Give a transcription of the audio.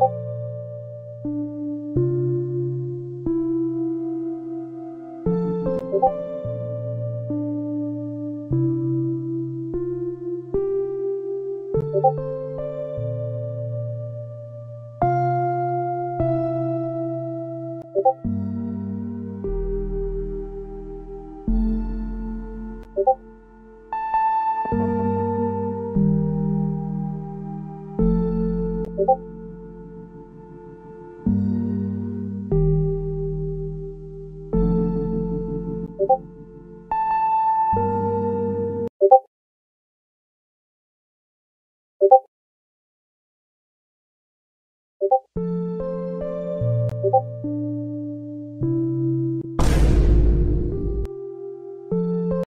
you